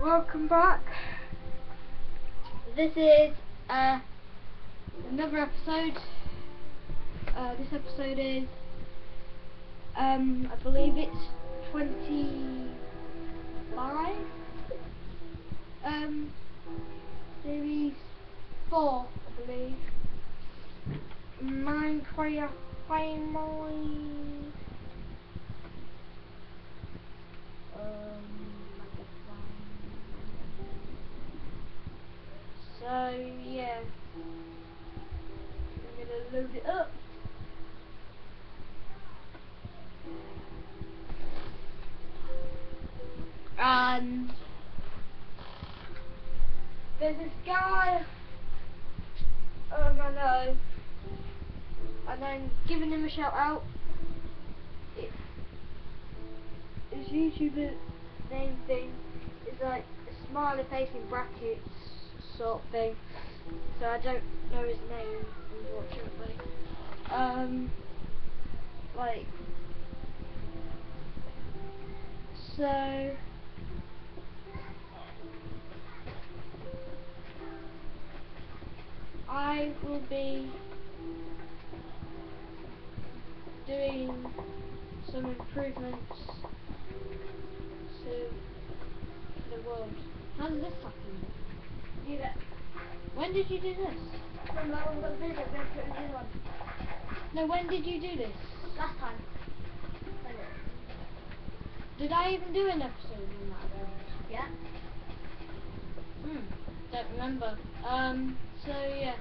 Welcome back. This is uh, another episode. Uh, this episode is, um, I believe it's 25. Um, series 4, I believe. Minecraft Family. Um, so yeah, I'm gonna load it up. And there's this guy. Oh my know. And I'm giving him a shout out. It, his YouTuber name thing is like a smiley face in brackets sort of thing. So I don't know his name unfortunately. Um like so I will be doing some improvements to the world. How did this happen? Do that. When did you do this? From that one, the video, we have to put a new one. No, when did you do this? Last time. Did I even do an episode on that? event? Yeah. Hmm, don't remember. Um, so yeah,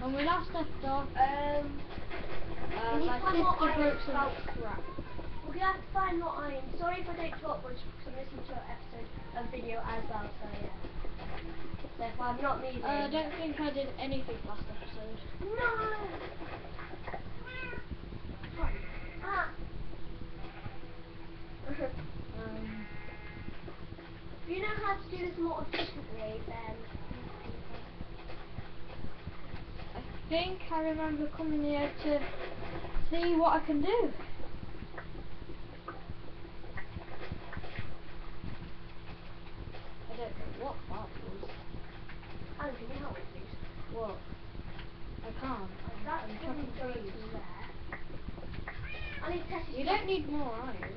when we last left off, Um, uh, my to find more sister broke some crap. we're gonna have to find more iron. Sorry if I don't talk much because I'm listening to an episode of video as well, so yeah. If I'm not moving. Uh, I don't think I did anything last episode. No! Ah! Um, if you know how to do this more efficiently, then. I think I remember coming here to see what I can do. I don't know what that was. Alan, can you help me please? What? I can't. That's I'm coming trees. I need to test this You don't need more iron.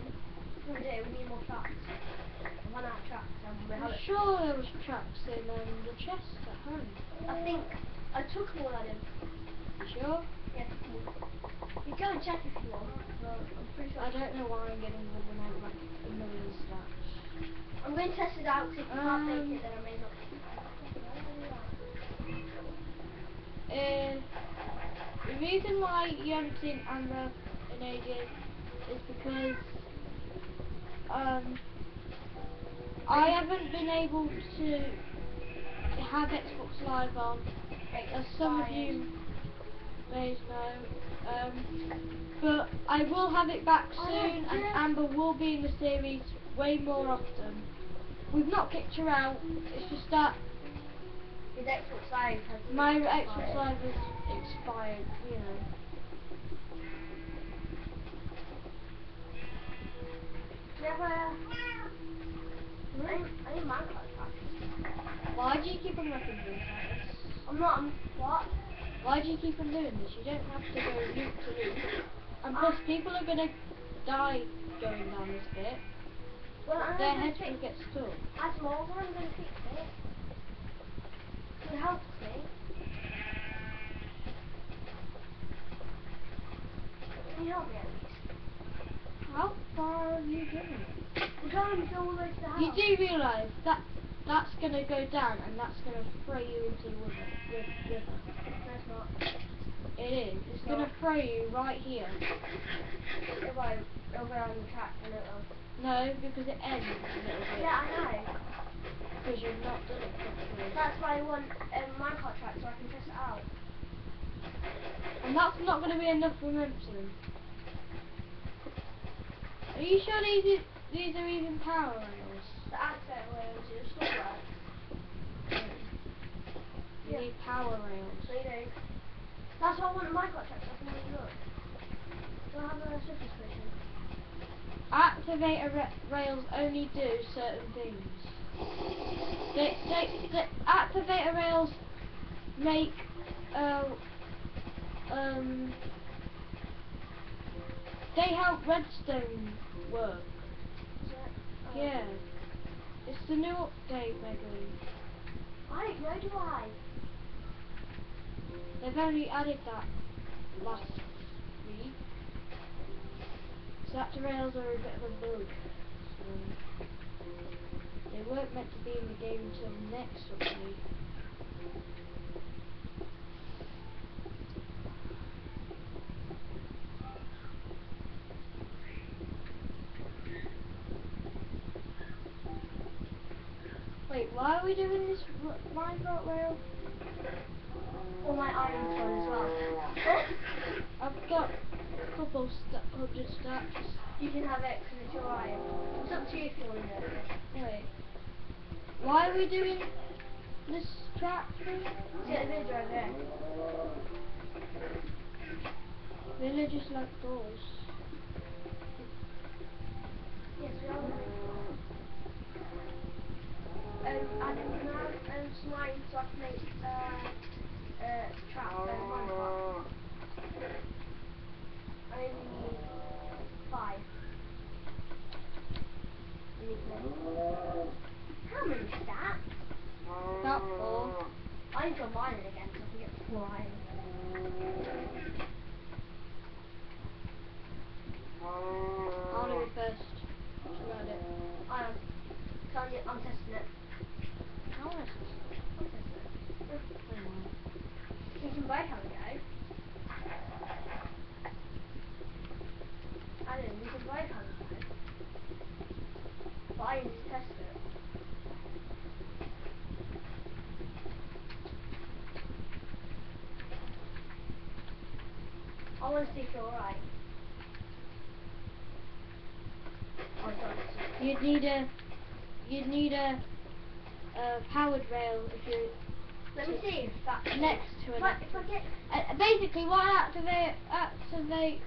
We do, we need more tracks. I run out of tracks and we have I'm sure there was tracks in um, the chest at home. I think I took them all out of You sure? Yes, you go and check if you want. But I'm pretty sure. I don't know why I'm getting rid of like a million stacks. I'm going to test it out 'cause if you can't make Um, it, then I may not. Uh, the reason why you haven't seen Amber in ages is because um, I haven't been able to have Xbox Live on, as some of you may know. Um, but I will have it back Oh, soon, and. Amber will be in the series way more often. We've not kicked her out. It's just that Xbox Live has. my Xbox. Live has expired, you know. Never. I I need minecart tracks. Why do you keep on like this? I'm not. I'm, what? Why do you keep on doing this? You don't have to go loop to loop. And ah. plus, people are gonna die going down this bit. Well, I'm Their heads will get stuck. As I'm going to fix it. It helps me. Can you help me at least? How far are you going? We're going to all the way to the house. You do realise that that's gonna go down and that's gonna throw you into the river. river. No, it's not. It is. It's gonna throw you right here. It won't. It'll go on the track. No, because it ends a little bit. Yeah, I know. Because you've not done it properly. That's why I want um, minecart track so I can test it out. And that's not going to be enough momentum. Are you sure these are, these are even power rails? The accent rails, you still work. You Yeah. need power rails. So you do. That's why I want minecart track so I can a look. Do I have a surface station? Activator ra- rails only do certain things. They, they, the activator rails make uh, um they help redstone work. Oh. Yeah. Um, it's the new update, Megan. I know do I. They've only added that last week. So active rails are a bit of a bug. So they weren't meant to be in the game until next update. Wait, why are we doing this Minecraft rail? All my iron's as well. I've got a couple hundred stacks. you can have it because it's your iron. It's up to you if you want to it. Wait. Why are we doing this track thing? See the video over there? Villagers like doors. Yes, we are. Um, and then we can have um, some iron so I can make uh, uh, trap, uh, Minecraft. I only need five. We need more. How many stacks? About four. I need to go mining again so I can get iron. I'll do it first. That's about it. So I'm, I'm testing it. I wanna s- I'm testing it. wait a minute. A go. Alan, we can a go. But I need to test it. I want to see if you're alright. Oh. You'd need a you'd need a, a powered rail if you're Let me see if next to If an I, if I get, Uh, basically, what activate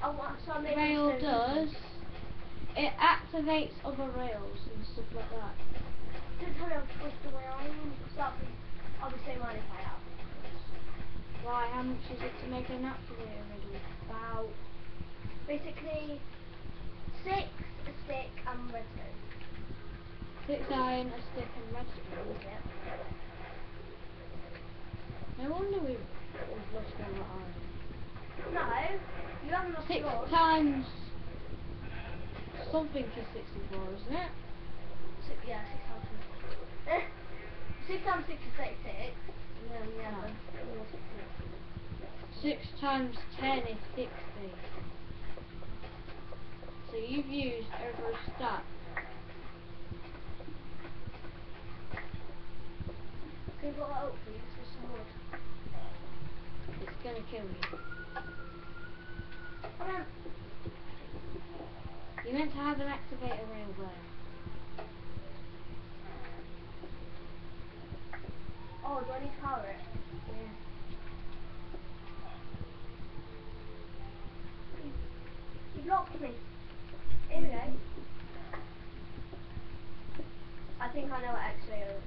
activate want so rail does, it activates other rails and stuff like that. Don't tell me I'm supposed to wear iron. Start with, I'll be saying mine if I have. Why? How much is it to make an activator ready? About basically six, a stick, and redstone. Six iron, a stick, and redstone. Yep. No wonder we've, we've lost all that. No, you haven't lost Six yours. times something is 64, isn't it? Six, yeah, six times six. Six times six is thirty-six. And then yeah, ah. more sixty. Six times ten is 60. So you've used over a stack. Can you put that up please for some wood? Gonna kill don't. You meant to have an activator rail there. Oh, do I need to power it? Yeah. You blocked me. Go. I think I know what X-ray is.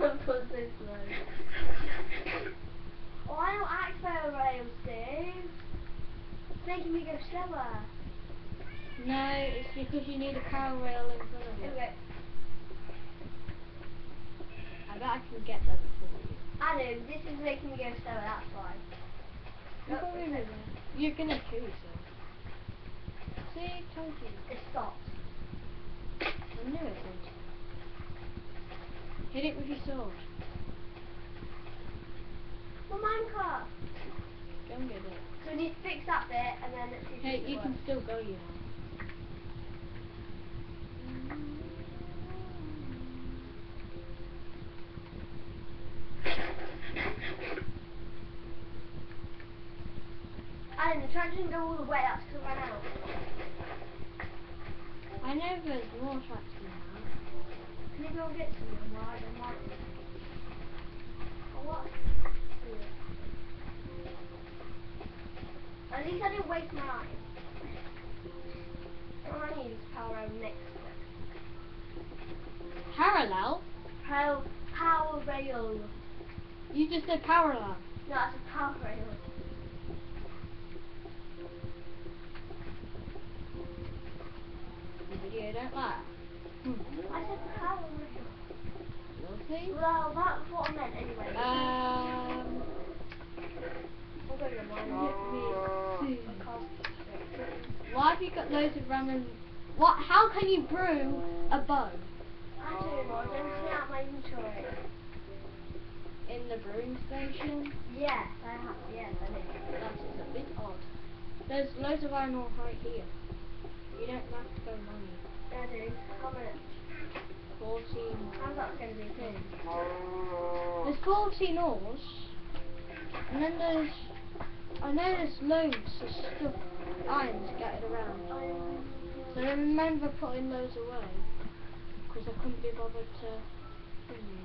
I'm so slow. Oh, I know what X-ray rails do. It's making me go slower. No, it's because you need a power rail in front of it. I bet I can get there before you. Adam, this is making me go slower, that's why. You Look, probably it's- will. You're gonna kill yourself. See, told you. It stopped. I knew it would. Hit it with your sword. Well, minecart. Go and get it. So we need to fix that bit and then let's see if Hey, you can still go, you know. Alan, the track didn't go all the way, that's because I ran out. I know there's more tracks than that. Can you go and get some of them while I don't mark them? Or what? At least I didn't waste my eyes. All I need is power over next parallel? Power, power rail. You just said parallel. No, that's a power rail. The video don't lie. I said power rail. You'll see. Well, that's what I meant anyway. Um, I'll go to mine. let me see. I can't. Why have you got loads of random... What? How can you brew a bow I don't know. Don't see out my inventory. in the brewing station? Yes, I have. Yes, I did. That is a bit odd. There's loads of iron ore right here. You don't have to go money. I do. How much? 14. How's that going to be thin? There's 14 ores. And then there's... I know there's loads of stuff, iron scattered around. So I remember putting those away. Because I couldn't be bothered to... Hmm.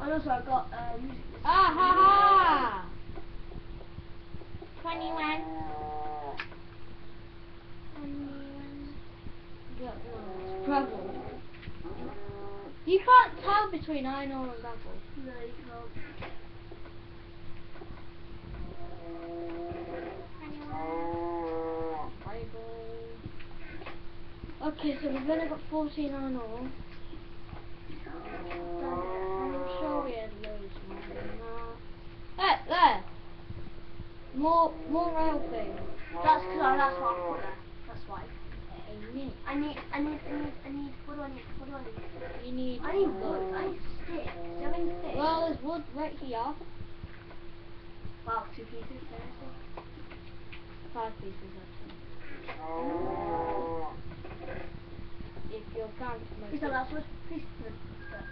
And also I've got music. Ah ha ha! 21. 21. Yeah, no, it's gravel. You between ore and gravel. No, you can't. Okay, so we've only got 14 iron loads more that. There! More, more rail things. That's because I that's what I. That's why. Amen. I need, I need, I need, I need. What do I need? What do I need? You need I need wood. I need sticks. Do you have any sticks? Well, there's wood right here. wow, two pieces. Seriously? Five pieces actually. If you're counting tell me that's wood. Please. tell me.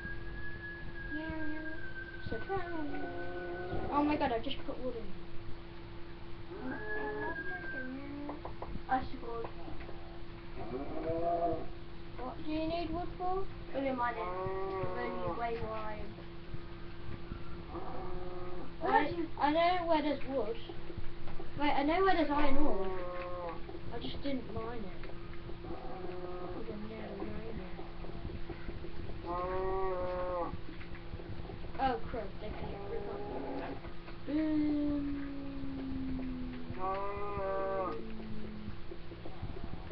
Surprise! Oh my god, I just put wood in. I should go. What do you need wood for? Put in mine in. I need way more iron. Where Where do do? I know where there's wood. Wait, I know where there's iron ore. I just didn't mine it. Because I never mined it. Oh crap, they can rip up. Boom.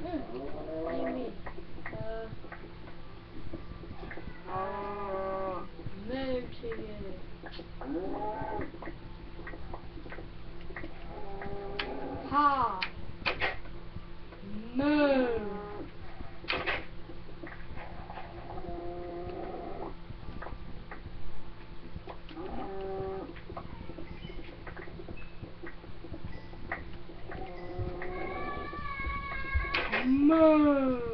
Hmm, what do you mean? Uh, move to you. Ha! Move! Move!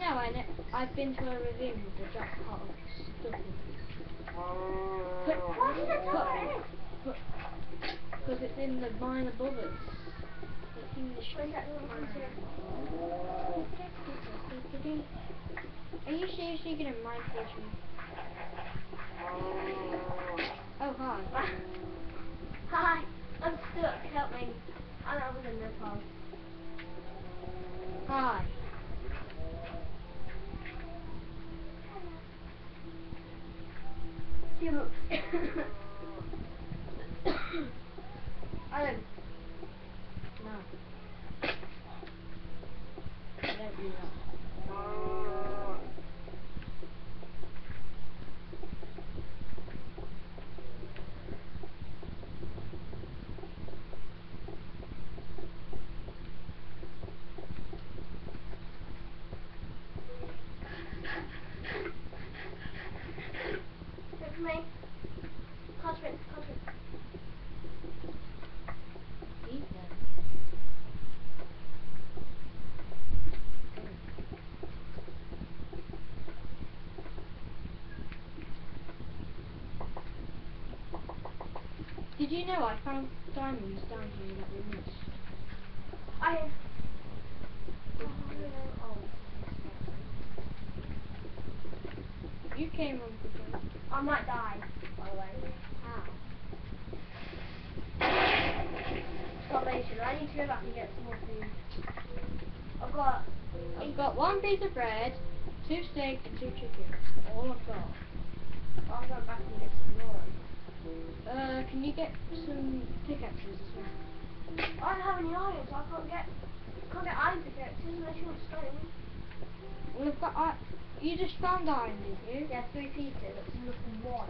know I ne- I've been to a ravine with the jackpot stuck in it? Why did it But-? Because it's in the mine above us. It's in the Where's that little one mine. Are you seriously gonna mine push me? Oh, oh hi. Hi, I'm stuck. Help me. I don't have a no pause. Hi. No. I don't do that. Wait for me. Catherine, Catherine. Eat them. Did you know I found diamonds down here that we missed? I. Oh. You came on the game. I might die, by the way. How? Starvation. I need to go back and get some more food. I've got. I've got one piece of bread, two steaks, and two chickens. All I've got. I'll go back and get some more. Uh, can you get some pickaxes as well? I don't have any iron, so I can't get. Can't get iron pickaxes unless you want stone. Well, I've got. I you just found iron, didn't you? Yeah, three pieces. It's looking one.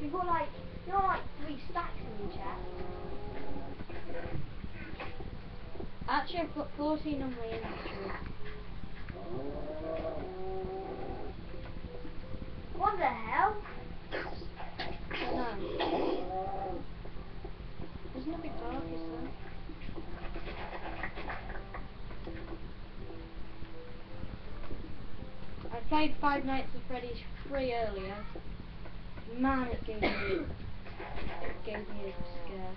You've got like, you know, like three stacks in your chest. Actually, I've got 14 on my inventory. What the hell? No. There's nothing dark, is there? I played Five Nights at Freddy's free earlier. Man, it gave me, it gave me a scare.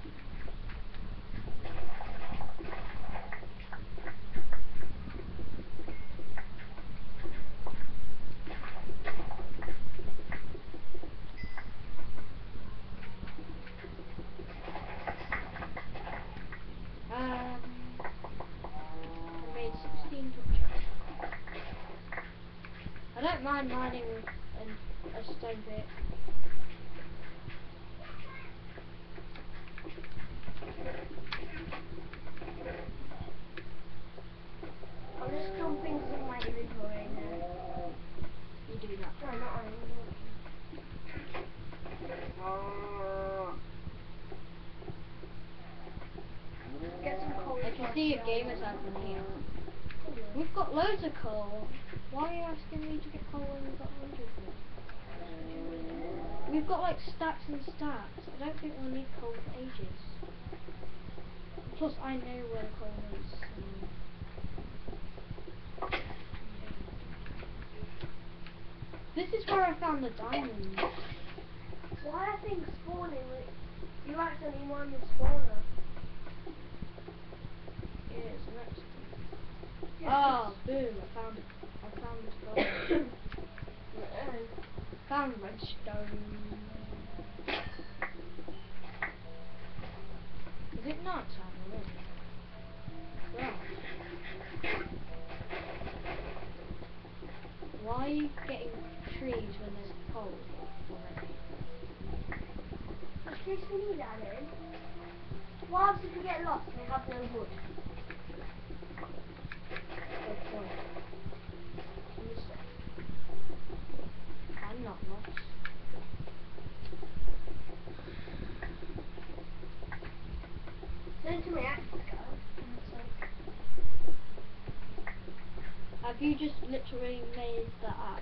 Um, I made 16 touches. I don't mind mining an, a stone pit. I'm just dumping some of my inventory in there. You do that. No, not iron. Get some coal. I can see your gamer tag from here. We've got loads of coal. Why are you asking me to get coal when we've got hundreds of? We've got like stacks and stacks. I don't think we'll need coal for ages. Plus, I know where the coal is. This is where I found the diamonds. Why are things spawning? Like, you accidentally mined the spawner. Yeah, it's next. Yeah, Oh, boom! I found it. Found redstone. Is it night time already? Why are you getting trees when there's coal already? In case we need iron. What if we get lost and we have no wood? Good point. I'm not lost. Send to card. Have you just literally made the axe?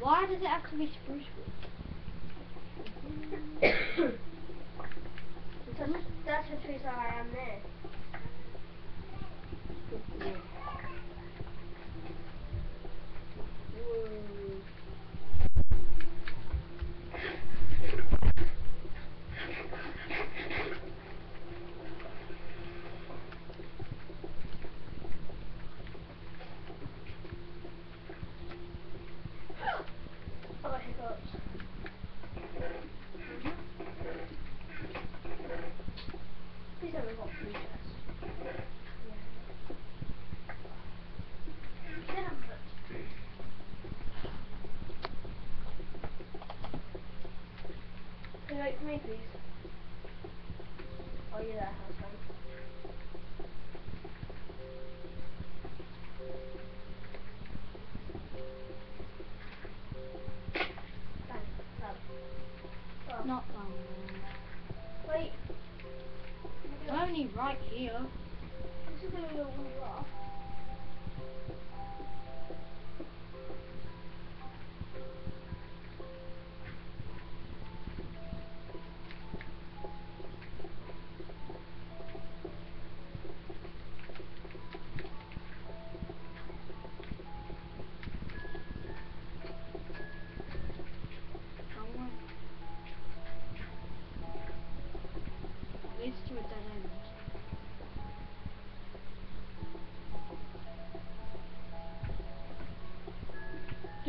Why does it have to be spruce wood? That's, the reason I am there. Whoa. Oh, my hiccups. Please don't got food chest. Yeah. Get 'em, but- For me, please?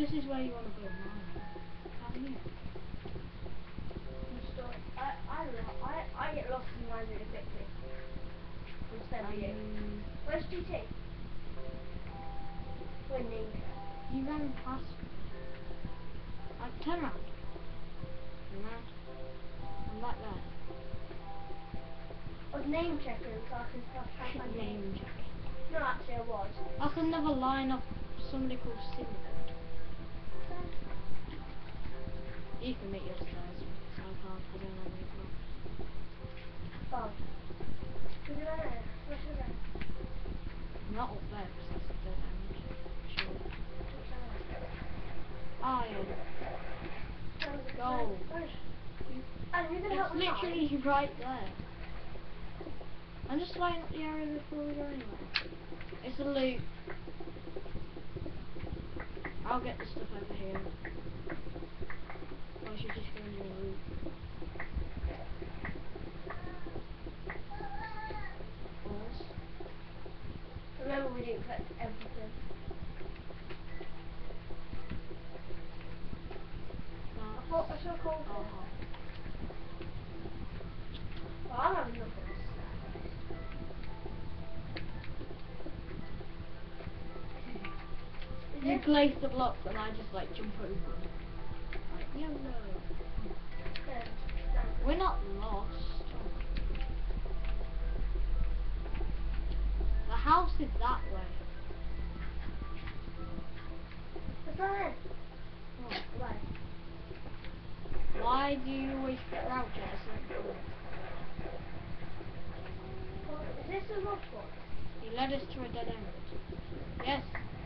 This is where you want to go now. Down here. I, I. I, I get lost in mine really quickly. Instead of you. Um, Where's GT? Winning. you ran past. Turn around. Turn around. I'm right there. I was name checking so I can to Name check. No, actually I was. That's another line up somebody called Cinnamon. You can make your stairs. So I can't. I don't have any blocks. Oh. Look at that. Look at that. Not up there because that's dead end. Sure. Iron. Gold. It's literally right there. I'm just lighting up the area before we go anywhere. It's a loot. I'll get the stuff over here. Or I should just go in your loot. Balls. Remember we didn't collect everything. I thought I saw coal there. Uh-huh. Well, I'm having enough of this. Is You place the blocks and I just like jump over them. Like. Yeah. We're not lost. House is that way. That in? What? Why? Why do you always out at point? Well, Is this a rock one? He led us to a dead end. Yes.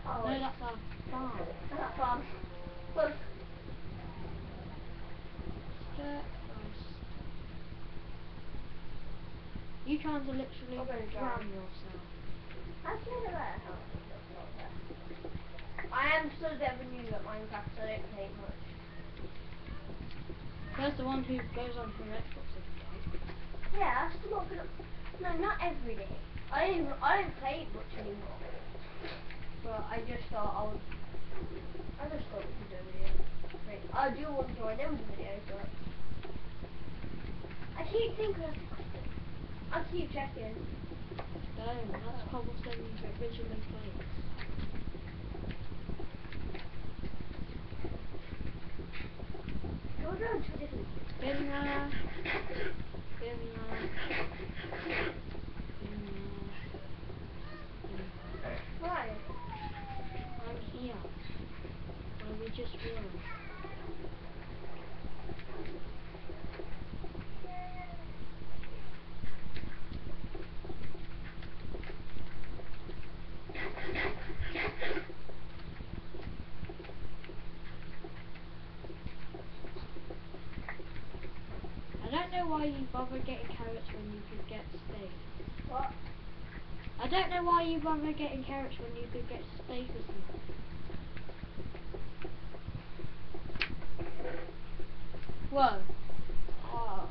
Oh, no, that's our farm. That's fun. Look. You trying to literally I'm gonna drown drown. yourself. I am still a bit of a noob at Minecraft, so I don't play it much. There's the one who goes on her Xbox every day. Yeah, still not gonna. No, not every day. I don't. I don't play it much anymore. But I just thought I would. I just thought we could do a video. Like, I do want to join in with the video, but I keep thinking. of- I keep checking. I'm here. We just were. I don't know why you bother getting carrots when I don't know why you bother getting carrots when you could get steak or something. Whoa. Oh.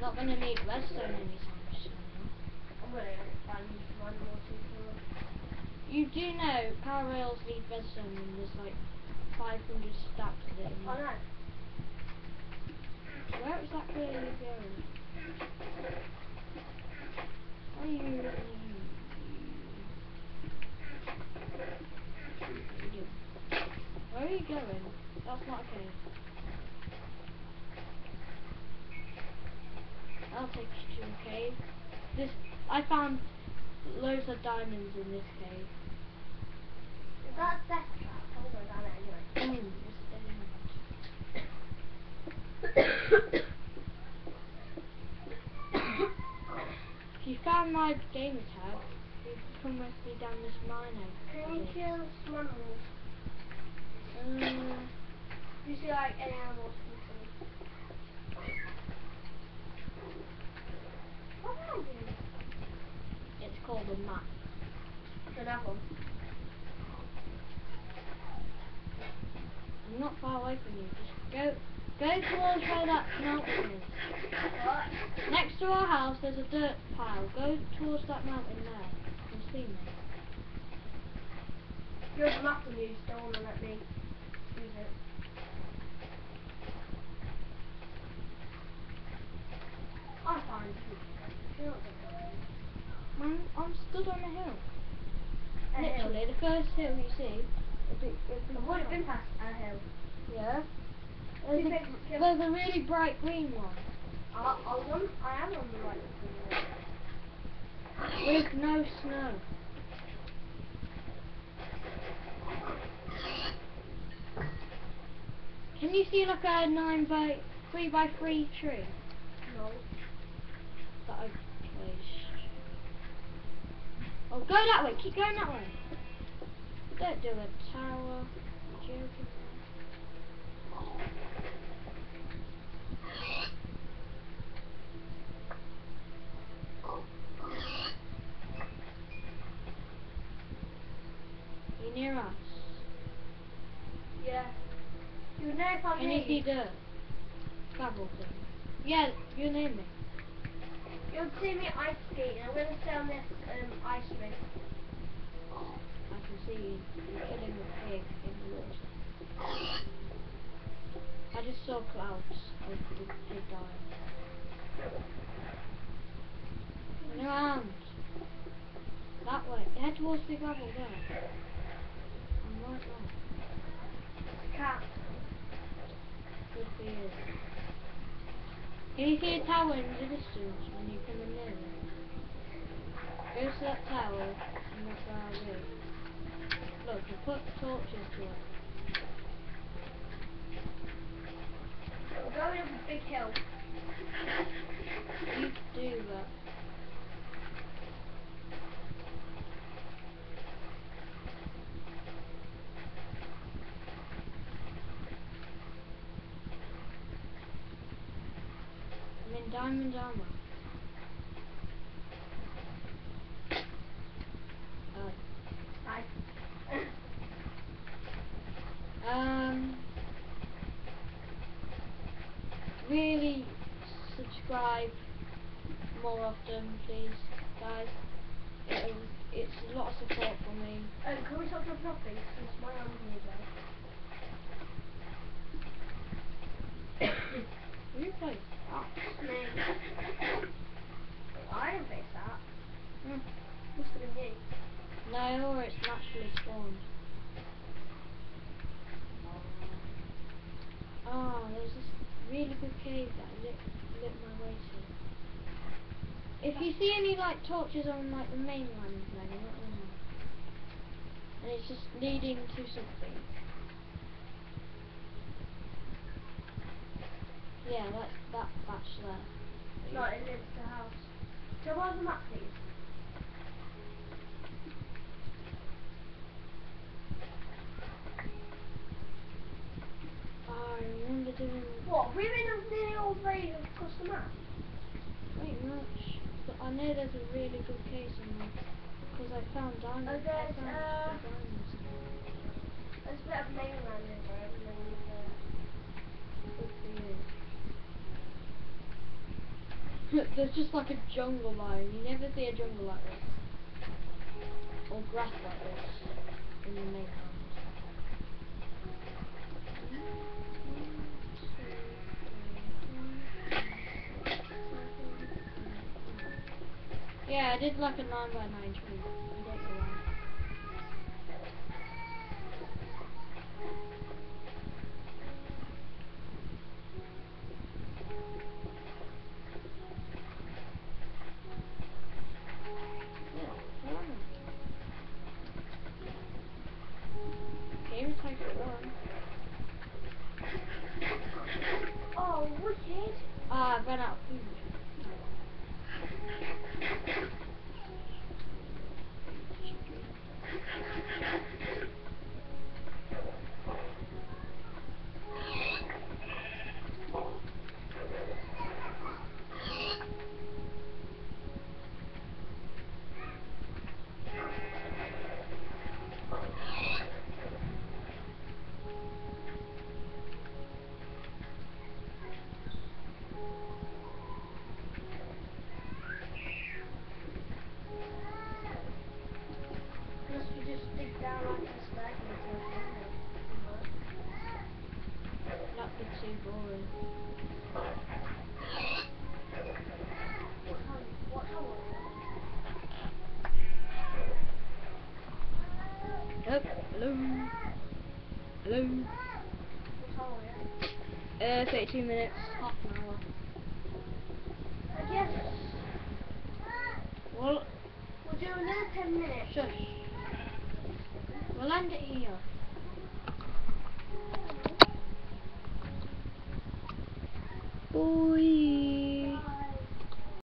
Not gonna need redstone anytime soon. I'm gonna find one more tutorial. You do know power rails need redstone and there's like 500 stacks of it in Oh there. no. Where exactly are you going? Are you... Where are you going? That's not okay. I'll take you to a cave. This I found loads of diamonds in this cave. Is that death trap? I'm going down it anyway. If you found my gamer tag, you can come with me down this mine. Can you kill animals? Uh, you see like from the What are you? it's called a map. Have one. I'm not far away from you. Just go, go towards where that mountain is. What? Next to our house, there's a dirt pile. Go towards that mountain there. You see me. You have a map on you, still want to let me use it. I find you. You're not gonna find me. I'm, stood on a hill. A hill. The first hill you see. It'd be I've been past a hill. Yeah. There's a, really bright green one I, I, was on, I am on the right thing. with no snow. Can you see like a nine by three by three tree No. that I placed? Oh, go that way. Keep going that way. Don't do a tower. Joking. You near us? Yeah. You know if I'm Can you see the Gravel thing. Yeah, you're near me. You'll see me ice skating. I'm going to stay on this um, ice rink. I can see you. You're killing a pig in the water. I just saw clouds of the pig dying. Around. That way. Head towards the gravel there. I'm right there. Cat. Good for you. Can you see a tower in the distance when you come in? Go to that tower and that's where I'll be. Look, I put torches to it. We're going up a big hill. You do that. Diamond armor. I didn't face that. Mm. Must have been you. No, or it's naturally spawned. Oh, there's this really good cave that I lit, lit my way to. If you see any like torches on like the main line, then let me know. And it's just leading to something. Yeah, that that there. No, it is the house. Do you want the map, please? I remember doing... What, we're in a little raid across the map? Pretty much. But I know there's a really good case on there Because I found diamonds. Oh, there's, uh... There's a bit of mainland in there, There's just like a jungle lion. You never see a jungle like this. Or grass like this. In the mainland. Yeah, I did like a 9 by 9 tree. Hello. Hello. Uh, 32 minutes.